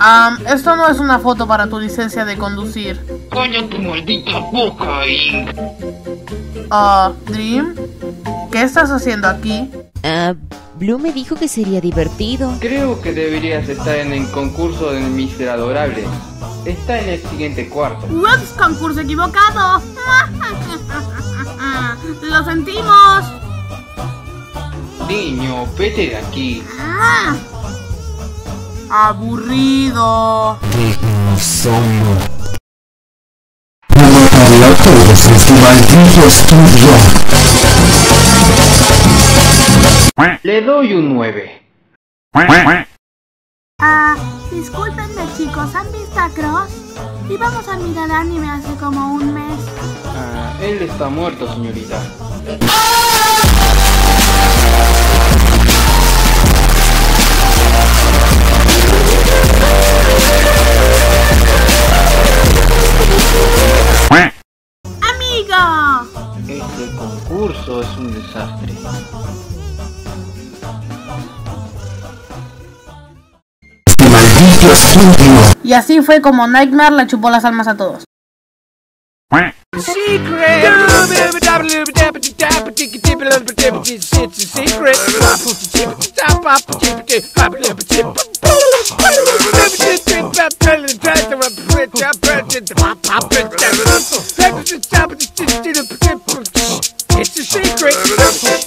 Ah, esto no es una foto para tu licencia de conducir. Calla tu maldita boca y... Ah, Dream, ¿qué estás haciendo aquí? Ah, Blue me dijo que sería divertido. Creo que deberías estar en el concurso del Mister Adorable. Está en el siguiente cuarto. ¡Ups! ¡Concurso equivocado! ¡Lo sentimos! Niño, vete de aquí. Ah. ¡Aburrido! No mataré a todos este maldito estudio. Le doy un 9. Ah, discúlpenme chicos, ¿han visto a Cross? Íbamos a mirar anime hace como un mes. Ah, él está muerto, señorita. ¡Amigo! Este concurso es un desastre. Y así fue como Nightmare le chupó las almas a todos. It's a secret.